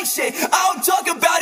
shit. I don't talk about it,